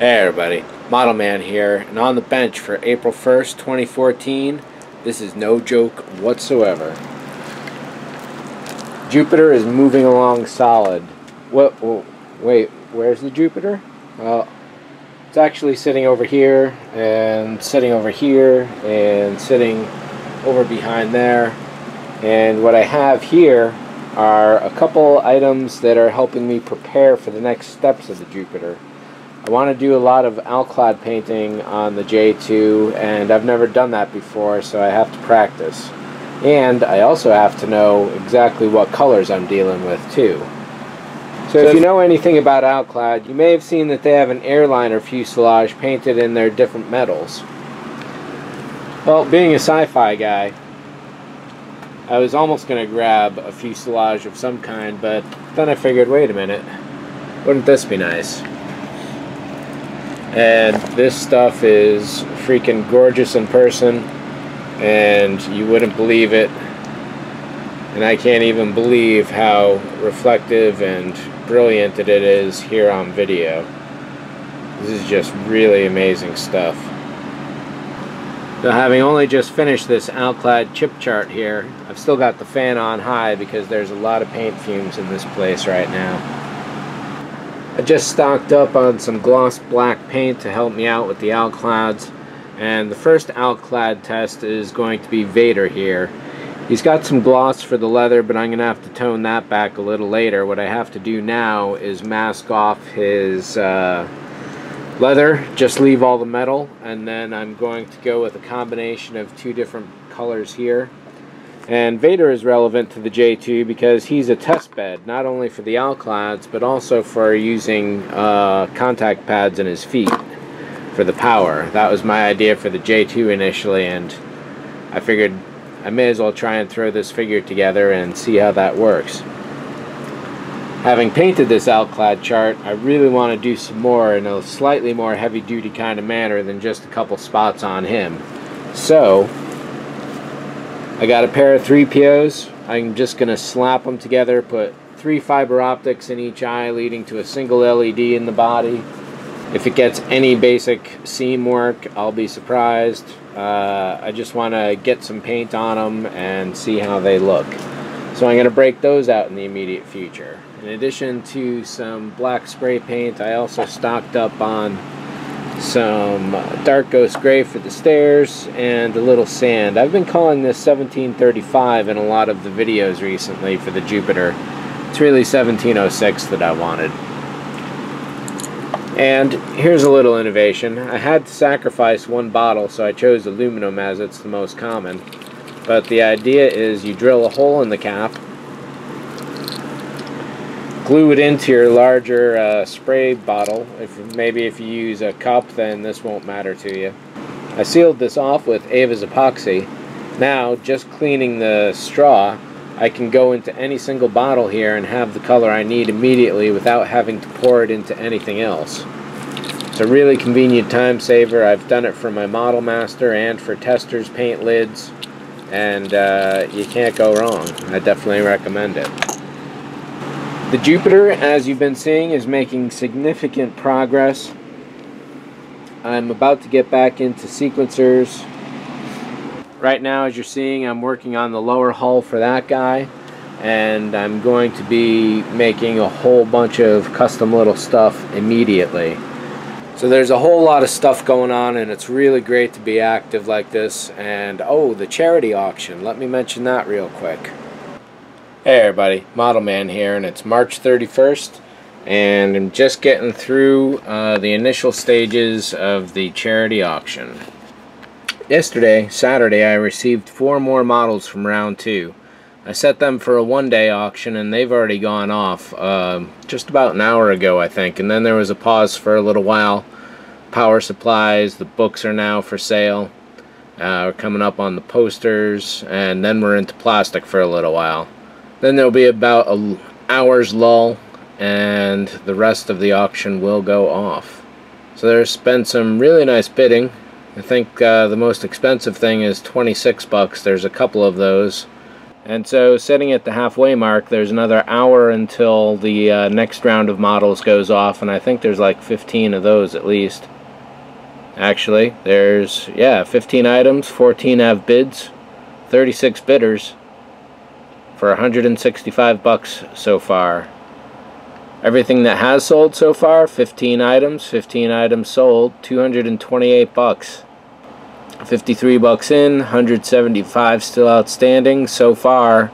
Hey everybody, Model Man here, and on the bench for April 1st, 2014, this is no joke whatsoever. Jupiter is moving along solid. What, wait, where's the Jupiter? Well, it's actually sitting over here, and sitting over here, and sitting over behind there. And what I have here are a couple items that are helping me prepare for the next steps of the Jupiter. I want to do a lot of Alclad painting on the J2 and I've never done that before so I have to practice. And I also have to know exactly what colors I'm dealing with too. So, if you know anything about Alclad, you may have seen that they have an airliner fuselage painted in their different metals. Well, being a sci-fi guy, I was almost going to grab a fuselage of some kind, but then I figured, wait a minute, wouldn't this be nice? And this stuff is freaking gorgeous in person and you wouldn't believe it. And I can't even believe how reflective and brilliant that it is here on video. This is just really amazing stuff. So having only just finished this Alclad chip chart here I've still got the fan on high because there's a lot of paint fumes in this place right now I just stocked up on some gloss black paint to help me out with the Alclads and the first Alclad test is going to be Vader here. He's got some gloss for the leather but I'm going to have to tone that back a little later. What I have to do now is mask off his uh, leather, just leave all the metal and then I'm going to go with a combination of two different colors here and Vader is relevant to the J2 because he's a test bed, not only for the Alclads, but also for using uh, contact pads in his feet for the power. That was my idea for the J2 initially, and I figured I may as well try and throw this figure together and see how that works. Having painted this Alclad chart, I really want to do some more in a slightly more heavy-duty kind of manner than just a couple spots on him. So, I got a pair of 3POs. I'm just going to slap them together, put three fiber optics in each eye leading to a single LED in the body. If it gets any basic seam work, I'll be surprised. Uh, I just want to get some paint on them and see how they look. So I'm going to break those out in the immediate future. In addition to some black spray paint, I also stocked up on some uh, dark ghost gray for the stairs and a little sand. I've been calling this 1735 in a lot of the videos recently for the Jupiter. It's really 1706 that I wanted. And here's a little innovation. I had to sacrifice one bottle so I chose aluminum as it's the most common. But the idea is you drill a hole in the cap glue it into your larger uh, spray bottle. If Maybe if you use a cup, then this won't matter to you. I sealed this off with Ava's epoxy. Now, just cleaning the straw, I can go into any single bottle here and have the color I need immediately without having to pour it into anything else. It's a really convenient time saver. I've done it for my Model Master and for Testors paint lids, and uh, you can't go wrong. I definitely recommend it. The Jupiter, as you've been seeing, is making significant progress. I'm about to get back into sequencers. Right now, as you're seeing, I'm working on the lower hull for that guy. And I'm going to be making a whole bunch of custom little stuff immediately. So there's a whole lot of stuff going on and it's really great to be active like this. And oh, the charity auction. Let me mention that real quick. Hey everybody, Model Man here, and it's March 31st, and I'm just getting through uh, the initial stages of the charity auction. Yesterday, Saturday, I received four more models from round two. I set them for a one-day auction, and they've already gone off uh, just about an hour ago, I think, and then there was a pause for a little while. Power supplies, the books are now for sale. Uh, we're coming up on the posters, and then we're into plastic for a little while. Then there'll be about an hour's lull and the rest of the auction will go off. So there's been some really nice bidding. I think uh, the most expensive thing is 26 bucks. There's a couple of those. And so, sitting at the halfway mark, there's another hour until the uh, next round of models goes off, and I think there's like 15 of those at least. Actually, there's, yeah, 15 items, 14 have bids, 36 bidders for 165 bucks so far. Everything that has sold so far, 15 items, 15 items sold, 228 bucks. 53 bucks in, 175 still outstanding so far.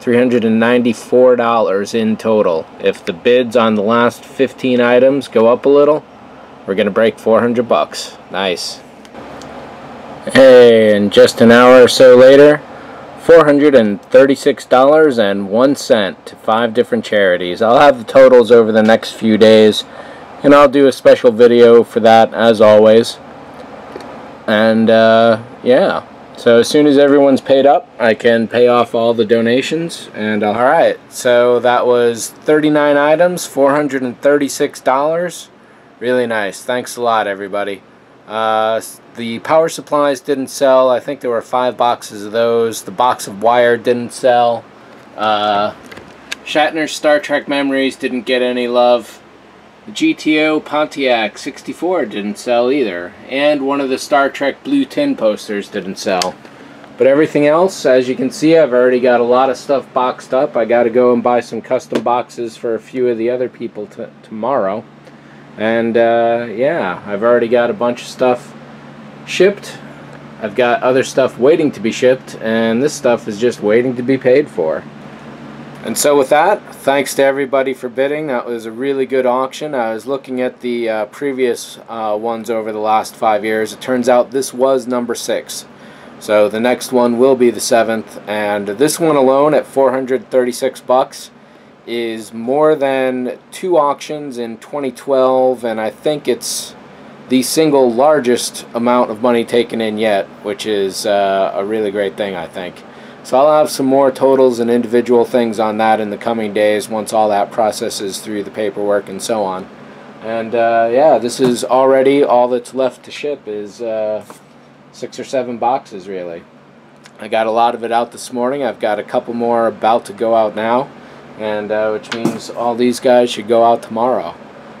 $394 in total. If the bids on the last 15 items go up a little, we're going to break 400 bucks. Nice. Hey, and just an hour or so later, $436.01 to five different charities. I'll have the totals over the next few days, and I'll do a special video for that as always. And, uh, yeah. So as soon as everyone's paid up, I can pay off all the donations. And all right, so that was 39 items, $436. Really nice. Thanks a lot, everybody. Uh, the power supplies didn't sell. I think there were five boxes of those. The box of wire didn't sell. Uh, Shatner's Star Trek Memories didn't get any love. The GTO Pontiac 64 didn't sell either. And one of the Star Trek Blue Tin posters didn't sell. But everything else, as you can see, I've already got a lot of stuff boxed up. I got to go and buy some custom boxes for a few of the other people tomorrow. And uh, yeah, I've already got a bunch of stuff shipped. I've got other stuff waiting to be shipped, and this stuff is just waiting to be paid for. And so with that, thanks to everybody for bidding. That was a really good auction. I was looking at the uh, previous uh, ones over the last five years. It turns out this was number six. So the next one will be the seventh, and this one alone at 436 bucks is more than two auctions in 2012, and I think it's the single largest amount of money taken in yet, which is uh, a really great thing, I think. So I'll have some more totals and individual things on that in the coming days once all that processes through the paperwork and so on. And uh, yeah, this is already all that's left to ship is uh, six or seven boxes really. I got a lot of it out this morning. I've got a couple more about to go out now and uh, which means all these guys should go out tomorrow.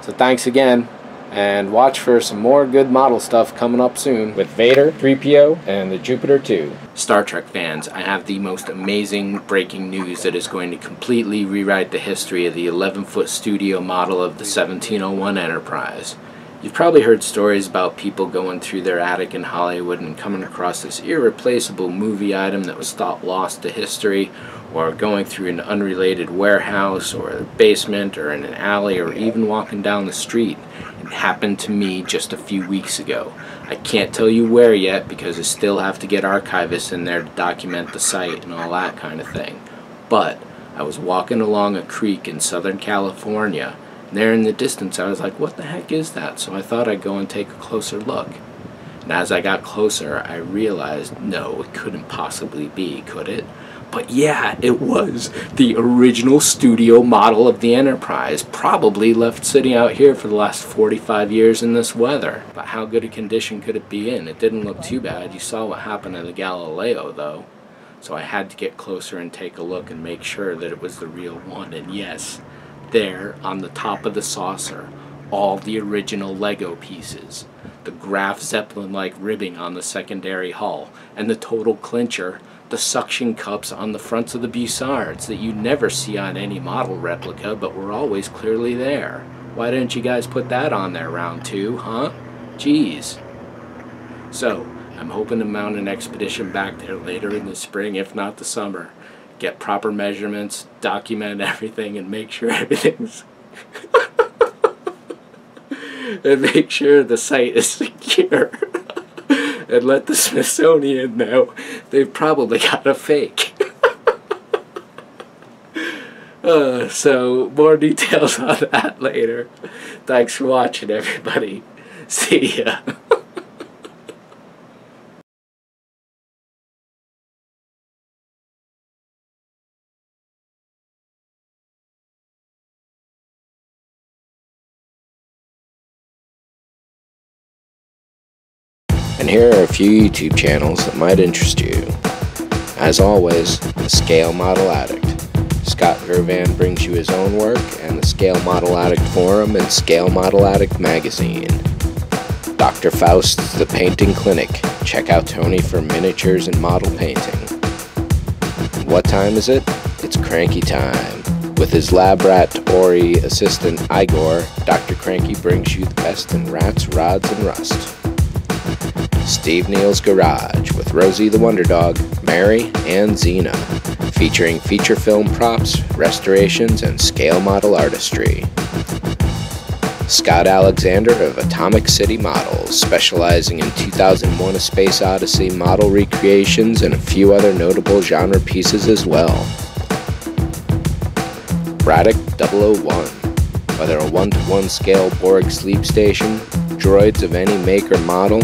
So thanks again, and watch for some more good model stuff coming up soon with Vader, 3PO, and the Jupiter 2. Star Trek fans, I have the most amazing breaking news that is going to completely rewrite the history of the 11-foot studio model of the 1701 Enterprise. You've probably heard stories about people going through their attic in Hollywood and coming across this irreplaceable movie item that was thought lost to history, or going through an unrelated warehouse or a basement or in an alley or even walking down the street. It happened to me just a few weeks ago. I can't tell you where yet because I still have to get archivists in there to document the site and all that kind of thing. But I was walking along a creek in Southern California there in the distance, I was like, what the heck is that? So I thought I'd go and take a closer look. And as I got closer, I realized, no, it couldn't possibly be, could it? But yeah, it was the original studio model of the Enterprise, probably left sitting out here for the last 45 years in this weather. But how good a condition could it be in? It didn't look too bad. You saw what happened to the Galileo, though. So I had to get closer and take a look and make sure that it was the real one. And yes, there on the top of the saucer all the original Lego pieces, the Graf Zeppelin-like ribbing on the secondary hull, and the total clincher, the suction cups on the fronts of the Bussards that you never see on any model replica but were always clearly there. Why didn't you guys put that on there round two, huh? Jeez. So, I'm hoping to mount an expedition back there later in the spring, if not the summer get proper measurements, document everything, and make sure everything's. and make sure the site is secure. and let the Smithsonian know they've probably got a fake. uh, so, more details on that later. Thanks for watching, everybody. See ya. And here are a few YouTube channels that might interest you. As always, the Scale Model Addict. Scott Vervan brings you his own work and the Scale Model Addict Forum and Scale Model Addict Magazine. Dr. Faust's The Painting Clinic. Check out Tony for miniatures and model painting. What time is it? It's cranky time. With his lab rat Ori assistant Igor, Dr. Cranky brings you the best in rats, rods, and rust. Steve Neal's Garage with Rosie the Wonder Dog, Mary, and Xena, featuring feature film props, restorations, and scale model artistry. Scott Alexander of Atomic City Models, specializing in 2001 A Space Odyssey model recreations and a few other notable genre pieces as well. Braddock 001, whether a one-to-one scale Borg sleep station, droids of any make or model,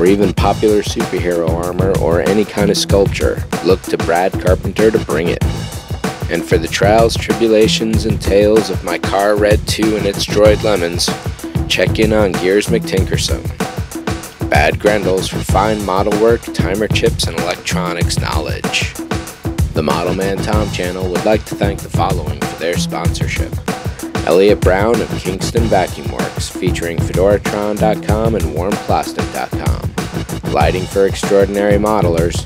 or even popular superhero armor or any kind of sculpture, look to Brad Carpenter to bring it and for the trials, tribulations, and tales of my car Red 2 and its droid lemons, check in on Gears McTinkerson. Bad Grendels for fine model work, timer chips, and electronics knowledge. The Model Man Tom channel would like to thank the following for their sponsorship. Eliot Brown of Kingston Vacuum Works, featuring Fedoratron.com and WarmPlastic.com. Lighting for extraordinary modelers,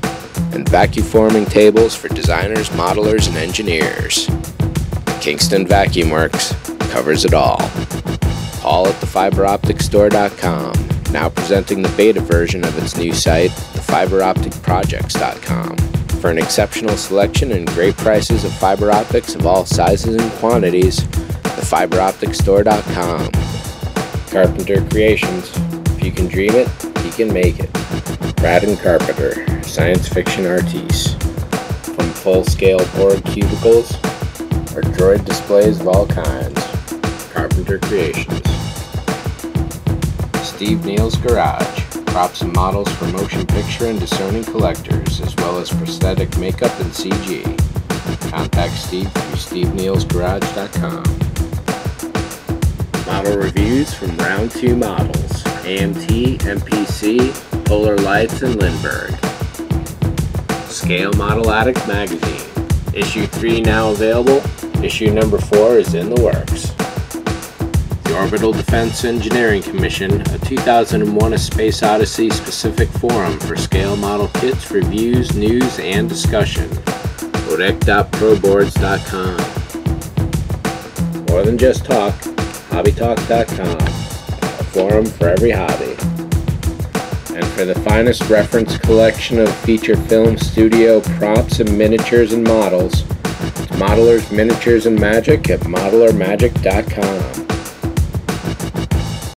and vacuum forming tables for designers, modelers, and engineers. Kingston Vacuum Works covers it all. Paul at thefiberopticstore.com, now presenting the beta version of its new site, thefiberopticprojects.com, for an exceptional selection and great prices of fiber optics of all sizes and quantities, thefiberopticstore.com. Carpenter Creations. If you can dream it, you can make it. Brad and Carpenter science fiction artistes, from full-scale Borg cubicles or droid displays of all kinds. Carpenter Creations. Steve Neal's Garage, props and models for motion picture and discerning collectors, as well as prosthetic makeup and CG. Contact Steve through stevenealsgarage.com. Model reviews from Round 2 Models, AMT, MPC, Polar Lights, and Lindbergh. Scale Model Addict magazine. Issue 3 now available. Issue number 4 is in the works. The Orbital Defense Engineering Commission, a 2001 A Space Odyssey specific forum for scale model kits, reviews, news, and discussion. Odec.proboards.com. More than just talk, hobbytalk.com. A forum for every hobby and for the finest reference collection of feature film studio props and miniatures and models, Modelers Miniatures and Magic at modelermagic.com.